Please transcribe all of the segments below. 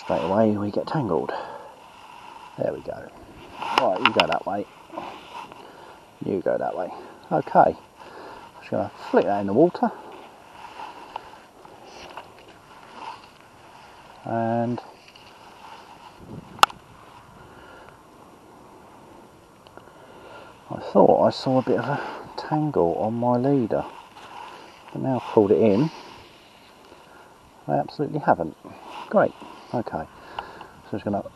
Straight away we get tangled. There we go. Right, you go that way. You go that way. Okay. I'm just going to flick that in the water. And I thought I saw a bit of a tangle on my leader. But now I've pulled it in, I absolutely haven't. Great, okay. So just going to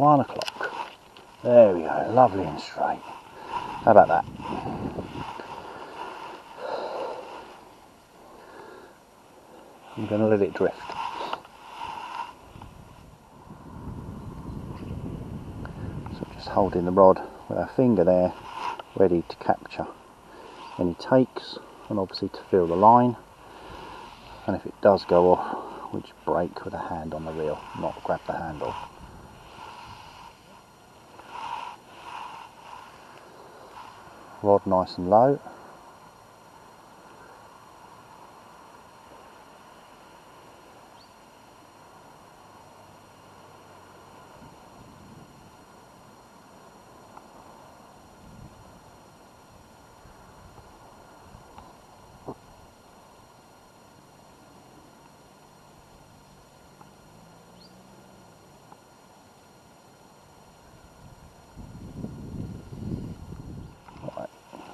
One o'clock. There we go, lovely and straight. How about that? I'm going to let it drift. So just holding the rod with our finger there, ready to capture any takes and obviously to feel the line. And if it does go off, we just brake with a hand on the reel, not grab the handle. Rod nice and low.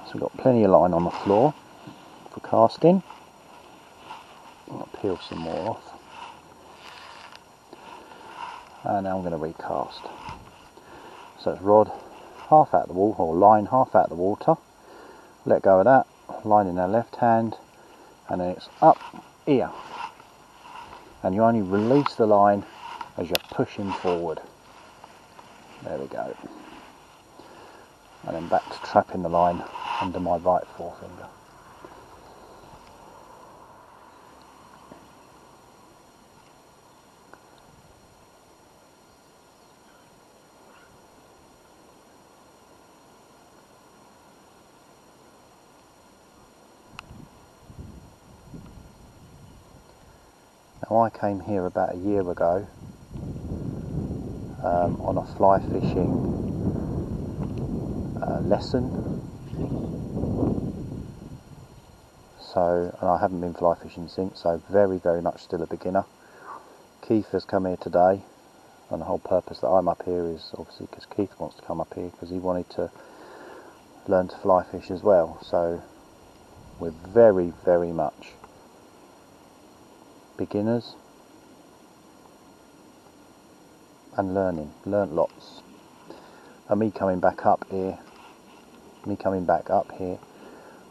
So we've got plenty of line on the floor for casting. I'll peel some more off. And now I'm going to recast. So it's rod half out of the water, or line half out of the water. Let go of that, line in our left hand, and then it's up here. And you only release the line as you're pushing forward. There we go. And then back to trapping the line under my right forefinger. Now I came here about a year ago um, on a fly fishing uh, lesson so and I haven't been fly fishing since so very very much still a beginner. Keith has come here today and the whole purpose that I'm up here is obviously because Keith wants to come up here because he wanted to learn to fly fish as well. So we're very very much beginners and learning learnt lots. And me coming back up here me coming back up here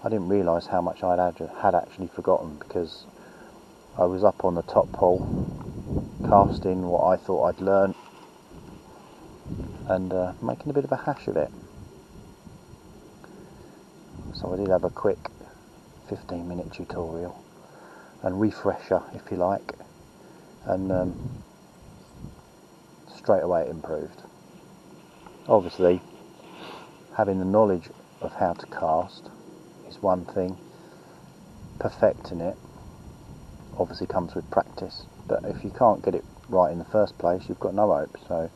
I didn't realise how much I had actually forgotten because I was up on the top pole casting what I thought I'd learnt and uh, making a bit of a hash of it. So I did have a quick 15 minute tutorial and refresher if you like and um, straight away it improved. Obviously having the knowledge of how to cast is one thing. Perfecting it obviously comes with practice, but if you can't get it right in the first place, you've got no hope. So,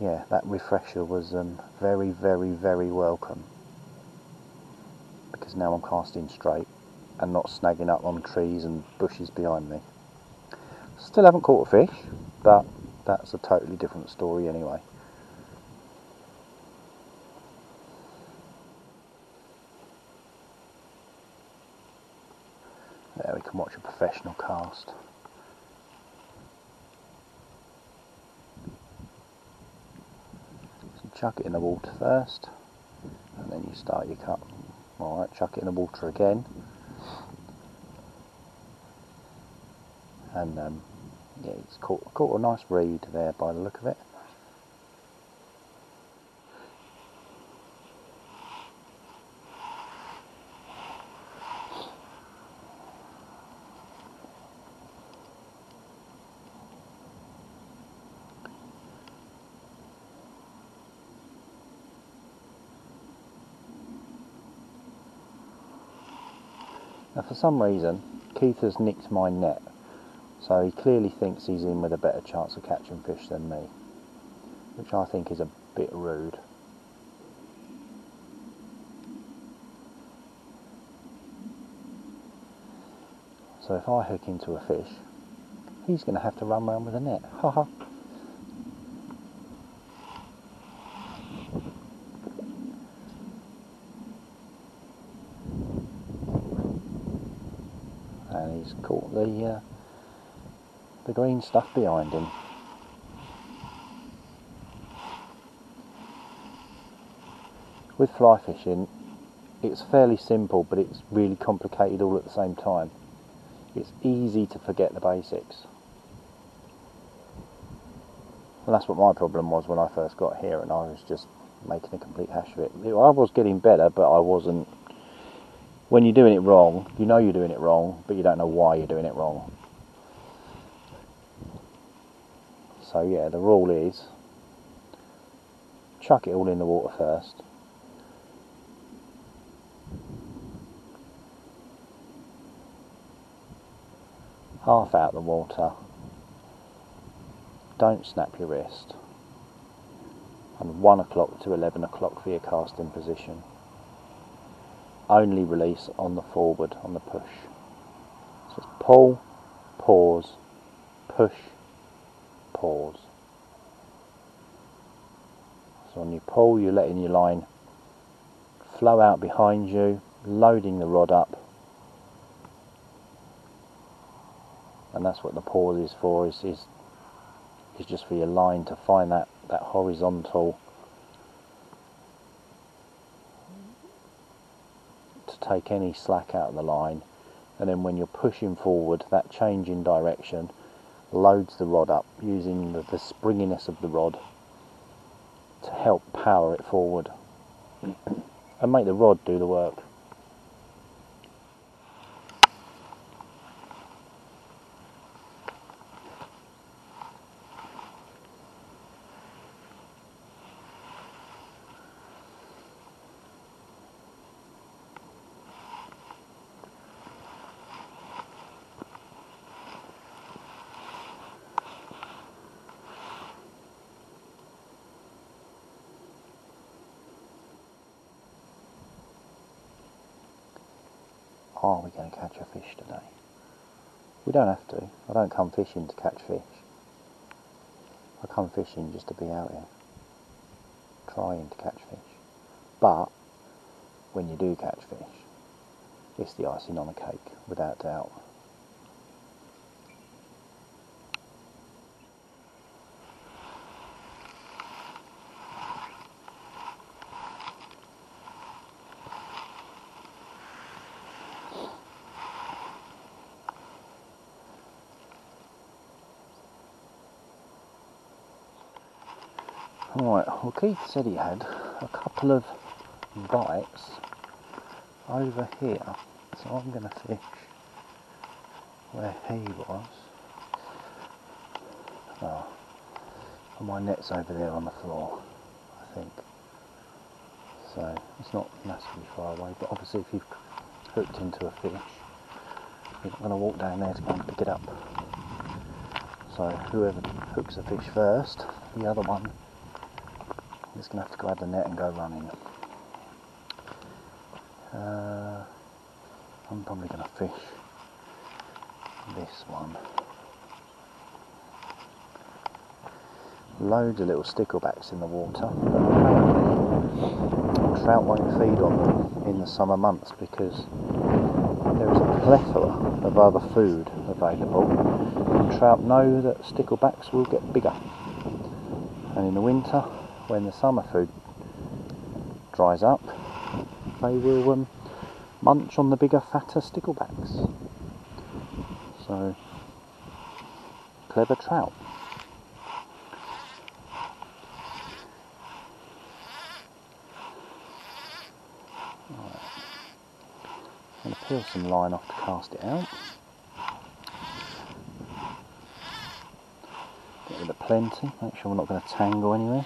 yeah, that refresher was um, very, very, very welcome because now I'm casting straight and not snagging up on trees and bushes behind me. Still haven't caught a fish, but that's a totally different story anyway. There we can watch a professional cast. So chuck it in the water first, and then you start your cut. Alright, chuck it in the water again. And um, yeah, it's caught, caught a nice reed there by the look of it. Now for some reason, Keith has nicked my net, so he clearly thinks he's in with a better chance of catching fish than me, which I think is a bit rude. So if I hook into a fish, he's going to have to run around with a net. Ha ha. And he's caught the uh, the green stuff behind him. With fly fishing, it's fairly simple, but it's really complicated all at the same time. It's easy to forget the basics. And that's what my problem was when I first got here, and I was just making a complete hash of it. I was getting better, but I wasn't. When you're doing it wrong, you know you're doing it wrong, but you don't know why you're doing it wrong. So, yeah, the rule is chuck it all in the water first. Half out the water don't snap your wrist. And 1 o'clock to 11 o'clock for your casting position. Only release on the forward, on the push. So it's pull, pause, push, pause. So when you pull, you're letting your line flow out behind you, loading the rod up. And that's what the pause is for, is, is is just for your line to find that, that horizontal to take any slack out of the line and then when you're pushing forward that change in direction loads the rod up using the, the springiness of the rod to help power it forward and make the rod do the work. Are we going to catch a fish today? We don't have to. I don't come fishing to catch fish. I come fishing just to be out here, trying to catch fish. But when you do catch fish, it's the icing on the cake, without doubt. Right, well Keith said he had a couple of bites over here, so I'm going to fish where he was. Oh, and my net's over there on the floor, I think. So it's not massively far away, but obviously if you've hooked into a fish, you're not going to walk down there to go and pick it up. So whoever hooks a fish first, the other one just going to have to grab the net and go running. Uh, I'm probably going to fish this one. Loads of little sticklebacks in the water, trout won't feed on them in the summer months because there is a plethora of other food available and trout know that sticklebacks will get bigger and in the winter when the summer food dries up, they will um, munch on the bigger, fatter sticklebacks. So, clever trout. I'm going to peel some line off to cast it out. Get rid of plenty, make sure we're not going to tangle anywhere.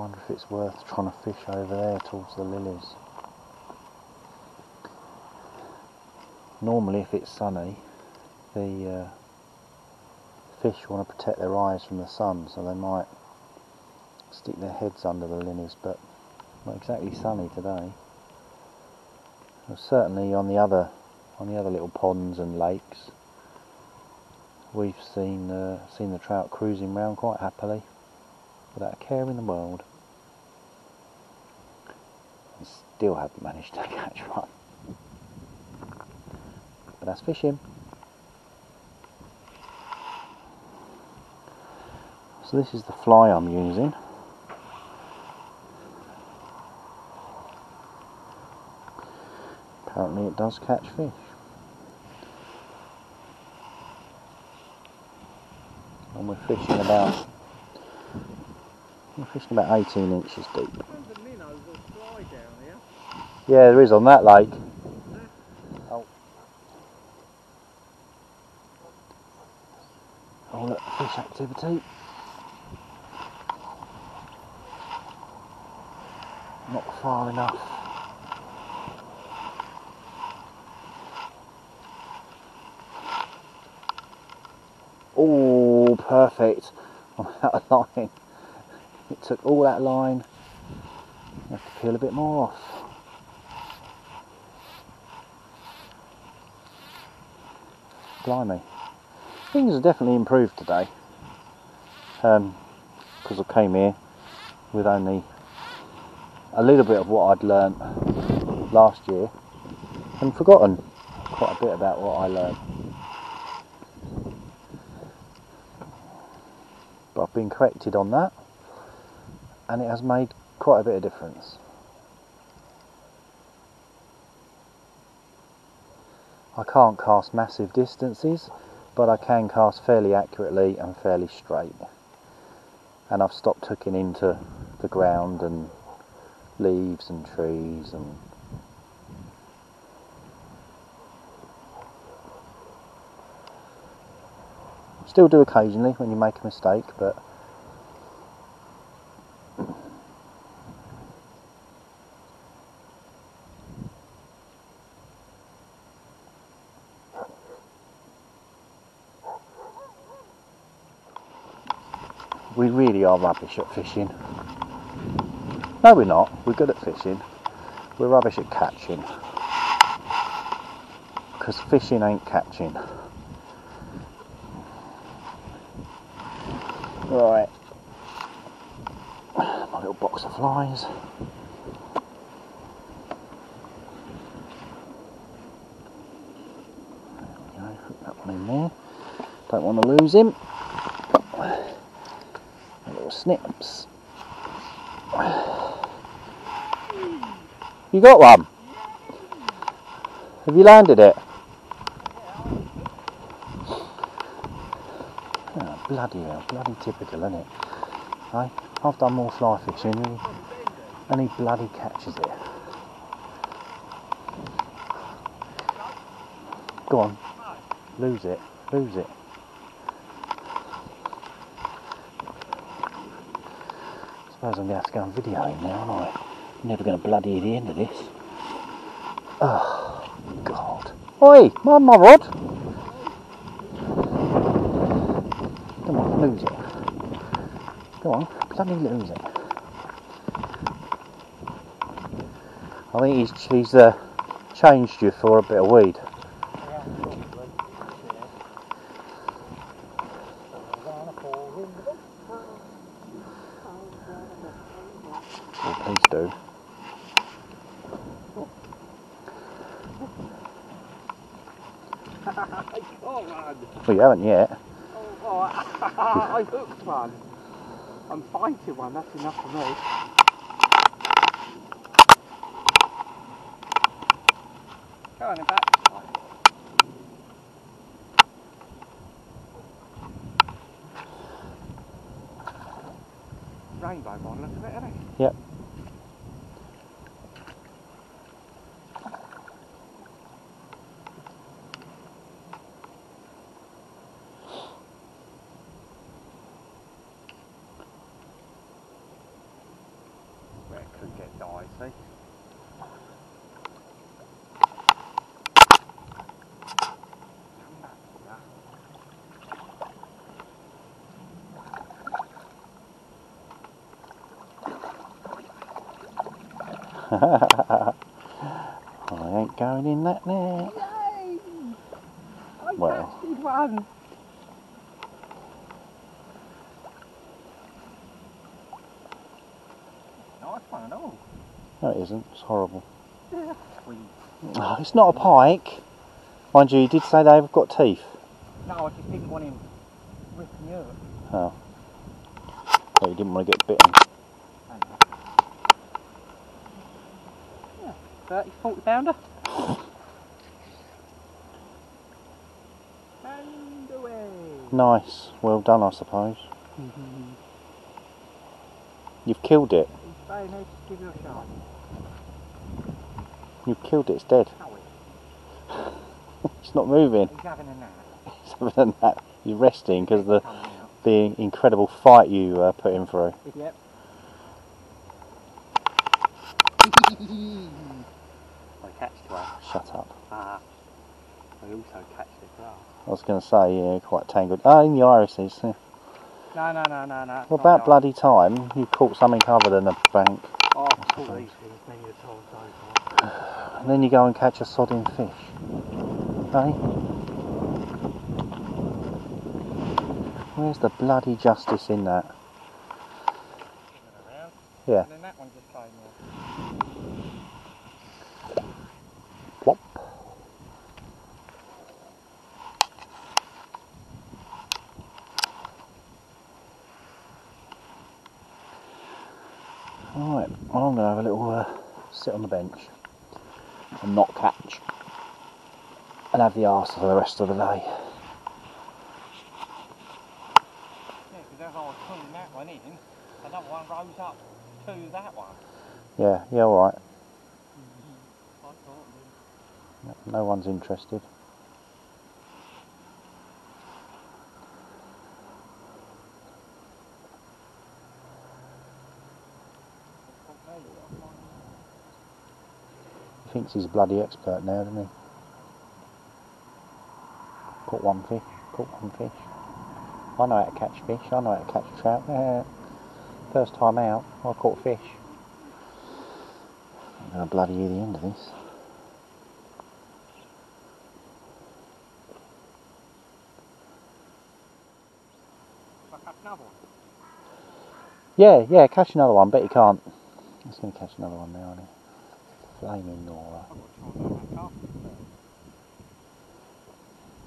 Wonder if it's worth trying to fish over there towards the lilies. Normally, if it's sunny, the uh, fish want to protect their eyes from the sun, so they might stick their heads under the lilies, but not exactly sunny today. Certainly on the other on the other little ponds and lakes, we've seen uh, seen the trout cruising around quite happily, without a care in the world. And still haven't managed to catch one. But that's fishing. So this is the fly I'm using. Apparently it does catch fish. And we're fishing about we're fishing about 18 inches deep. Yeah, there is on that lake. Oh. Fish activity. Not far enough. Oh, perfect on that line. It took all that line. You have to peel a bit more off. Blimey. Things have definitely improved today. Um, because I came here with only a little bit of what I'd learnt last year and forgotten quite a bit about what I learned. But I've been corrected on that and it has made quite a bit of difference. I can't cast massive distances, but I can cast fairly accurately and fairly straight. And I've stopped hooking into the ground and leaves and trees and still do occasionally when you make a mistake, but we really are rubbish at fishing. No, we're not. We're good at fishing. We're rubbish at catching. Because fishing ain't catching. Right. My little box of flies. There we go. Put that one in there. Don't want to lose him. Snips. You got one? Have you landed it? Oh, bloody hell, bloody typical, isn't it? Hey, I've done more fly fishing and he, and he bloody catches it. Go on, lose it, lose it. I'm going to have to go and video him now, aren't I? I'm never going to bloody hear the end of this. Oh, God. Oi, mind my rod. Come on, lose it. Come on, bloody lose it. I think he's, he's uh, changed you for a bit of weed. Well, please do. Oh man! Well, you haven't yet. Oh, I hooked one. I'm fighting one, that's enough for me. Go on, back. Rainbow one, look at it, isn't it? Yep. could get dicey. Come back, yeah. I ain't going in that net. Yay! I Well. casted one. Nice one and all. No, it isn't. It's horrible. Sweet. Oh, it's not a pike. Mind you, you did say they've got teeth. No, I just didn't want him ripping you up. Oh. So you didn't want to get bitten. Yeah, 30, 40 pounder. And away. Nice. Well done, I suppose. You've killed it. He's saying, let's give you a shot. You've killed it. It's dead. It's not moving. He's having a nap. Other than that, you're resting because the the incredible fight you uh, put him through. Idiot. I catched one. Shut up. Ah. I also catched the grass. I was going to say, yeah, quite tangled. Oh, in the irises. Yeah. No, no, no, no, no. Well, about bloody time you caught something other than a bank. Oh, I've caught these things many a times over. And then you go and catch a sodding fish. Eh? Where's the bloody justice in that? Yeah. And then that one just came off. Plop. Alright, well, I'm going to have a little uh, sit on the bench and not catch and have the arse for the rest of the day. Yeah, because as I was pulling that one in, another one rose up to that one. Yeah, yeah, alright. Thought, No one's interested. He thinks he's a bloody expert now, doesn't he? Caught one fish, caught one fish. I know how to catch fish, I know how to catch trout. First time out, I caught fish. I'm going to bloody hear the end of this. I catch another one. Yeah, yeah, catch another one, bet you can't. He's going to catch another one now, isn't he? Flaming Nora. I've got to try and get that carpet first.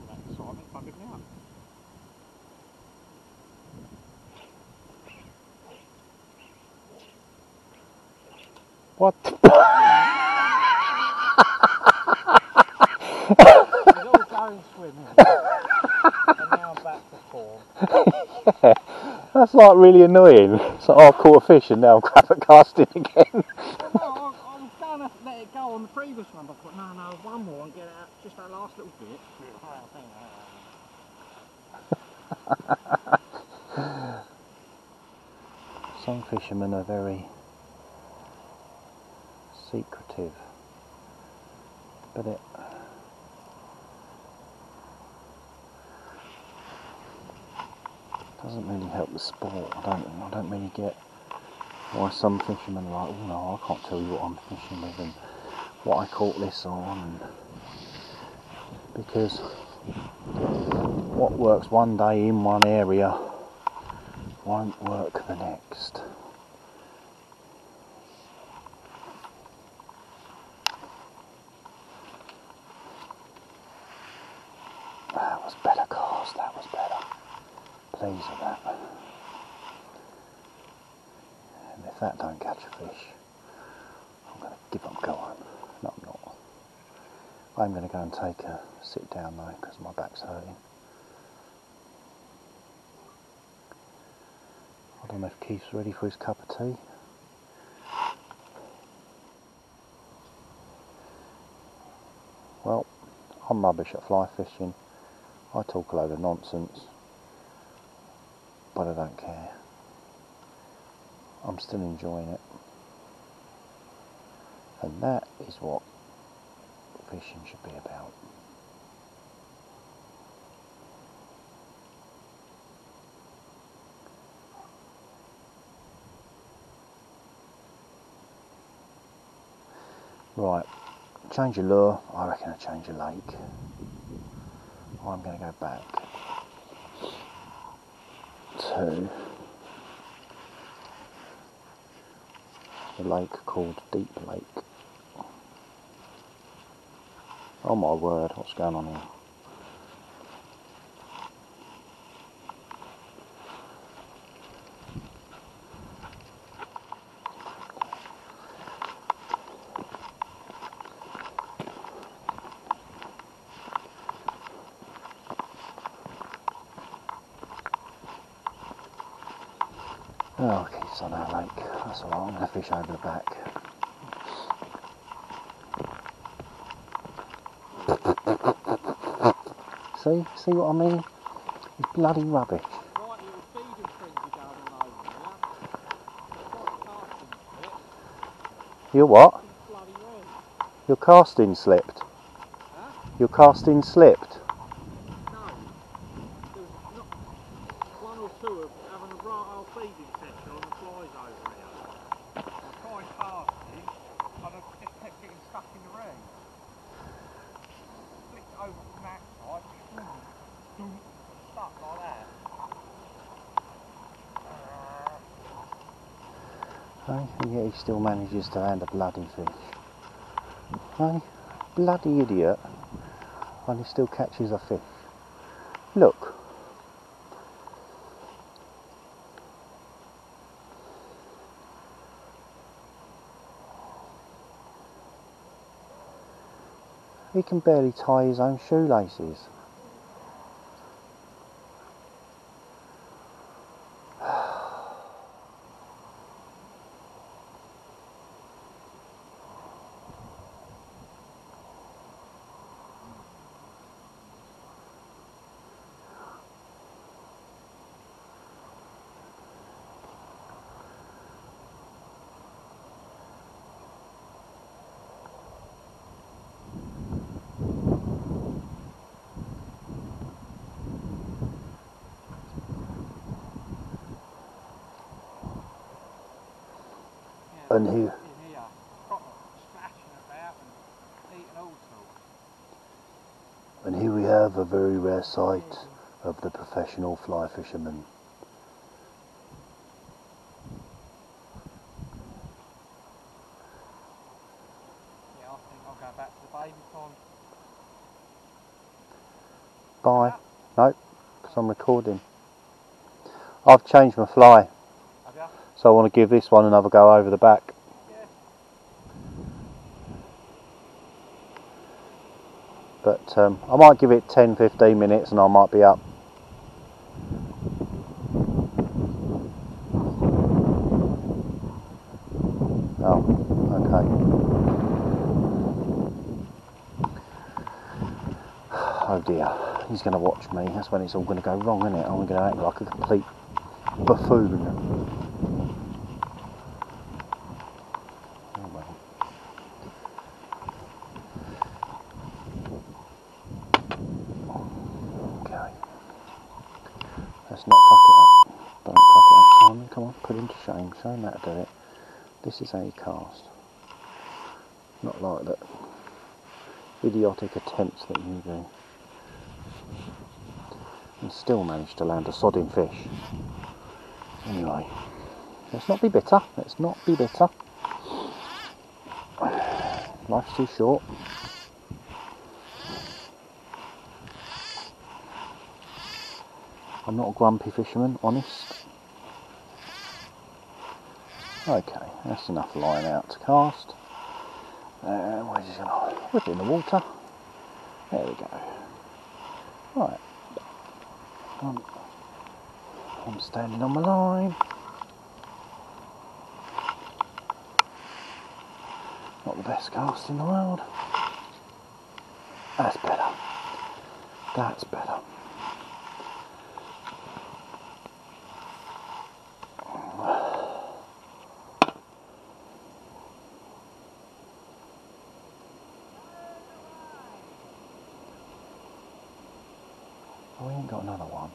That's all right, buggered me up. What? He's all going swimming. and now back to form. That's like really annoying. So oh, I caught a fish and now I'm crap at casting again. No, I, I was going to let it go on the previous one, but I thought, no, no, one more and get out just that last little bit. Some fishermen are very secretive, but it doesn't really help the sport. I don't. I don't really get why some fishermen are like, oh no, I can't tell you what I'm fishing with and what I caught this on, because what works one day in one area won't work the next. That was better cast, that was better. With that. And if that don't catch a fish, I'm going to give up going. No, I'm not. I'm going to go and take a sit down though because my back's hurting. I don't know if Keith's ready for his cup of tea. Well, I'm rubbish at fly fishing. I talk a load of nonsense, but I don't care. I'm still enjoying it. And that is what fishing should be about. Right, change your lure. I reckon I change your lake. I'm going to go back to the lake called Deep Lake. Oh my word, what's going on here? Oh, okay, it's on our lake. That's over the back. See? See what I mean? It's bloody rubbish. You're what? Your casting slipped. Your casting slipped. No. There was not one or two of having a right old feeding session on the flies over here. I tried casting and I just kept getting stuck in the ring. Flicked over from that side, boom, boom, stuck like that. Hey, and yet he to land a bloody fish. Hey, bloody idiot. And he still catches a fish. Look. He can barely tie his own shoelaces. In here, and. And here we have a very rare sight of the professional fly fisherman. Bye. No, because I'm recording. I've changed my fly? So I want to give this one another go over the back. But um, I might give it 10 15 minutes and I might be up. Oh, okay. Oh dear, he's going to watch me. That's when it's all going to go wrong, isn't it? I'm going to act like a complete buffoon. Oh well. Okay. Let's not fuck it up. Don't fuck it up, Simon. Come on, put him to shame. Show him how to do it. This is how you cast. Not like that idiotic attempts that you do. And still manage to land a sodding fish. Anyway, let's not be bitter. Let's not be bitter. Life's too short. I'm not a grumpy fisherman, honest. Okay, that's enough line out to cast. Uh, and we're just going to whip in the water. There we go. Right. I'm, I'm standing on my line. Not the best cast in the world. That's better. That's better. Another one.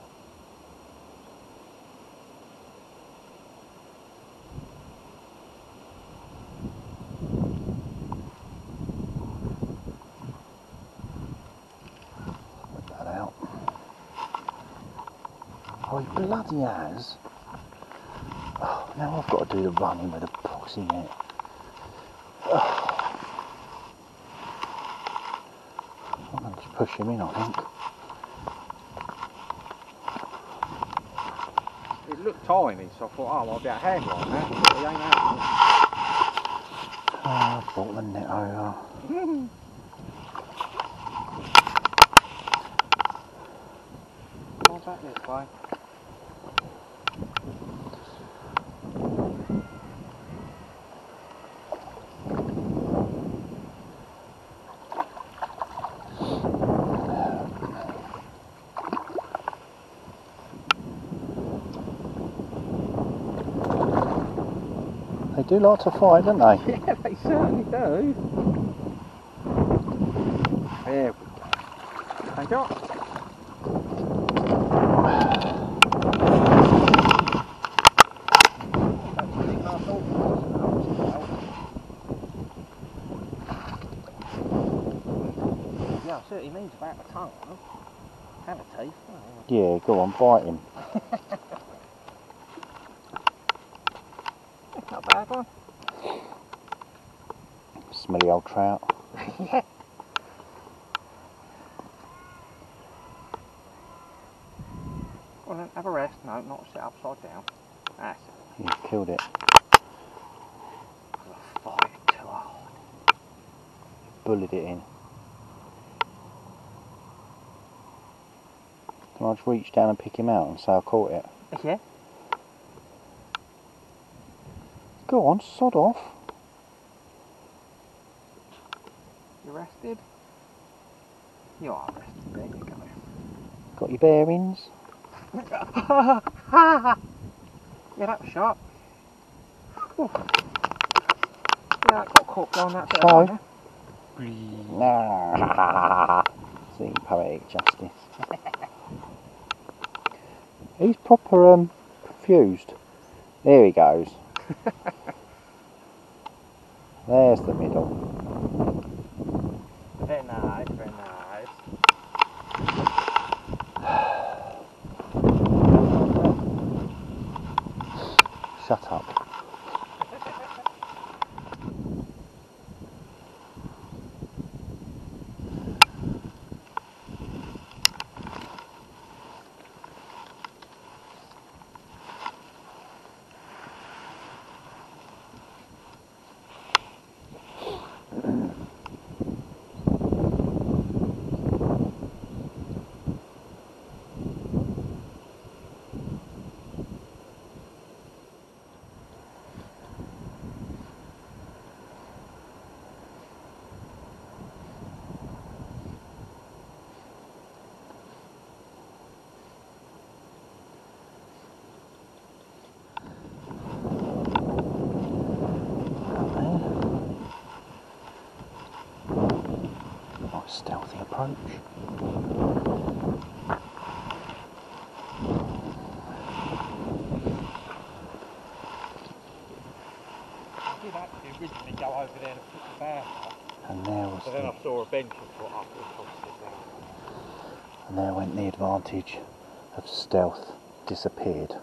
Put that out. Oh, he bloody has. Oh, now I've got to do the running with a proxy net. Oh. I'm going to push him in, I think. Tiny, so I thought, oh, well, I'll be a hang on that. But he ain't happening. Oh, I brought the net over. Come back this way. Do like to fight, don't they? Yeah, they certainly do. There we go. Thank you. Yeah, I he means about the tongue, though. And the teeth. Yeah, go on, bite him. yeah. Not a bad one. Smelly old trout. yeah. Well then, have a rest. No, not sit upside down. That's it. He's killed it. Because I fight too hard. It in. Can I just reach down and pick him out and say I caught it? Yeah? Go on, sod off. You rested? You are rested. There you go. Got your bearings? yeah, that was sharp. Ooh. Yeah, that got caught on that bit. Of. See, poetic justice. He's proper um, confused. There he goes. There's the middle. there. Very nice, very nice. Shut up. Nice stealthy approach. I did actually originally go over there to put the bear up, And there was but then the, I saw a bench and thought, oh, we'll probably sit there. and there went the advantage of stealth disappeared.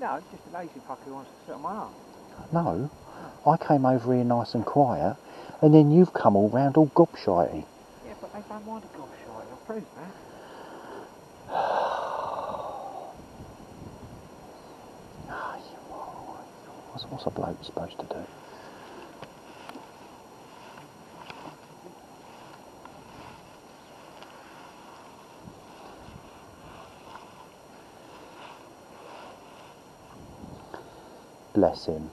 No, it's just a lazy fucker who wants to sit on my arm. No, I came over here nice and quiet, and then you've come all round all gobshitey. They don't mind gosh shite, prove that. Ah, you are. What's, what's a bloke supposed to do? Bless him.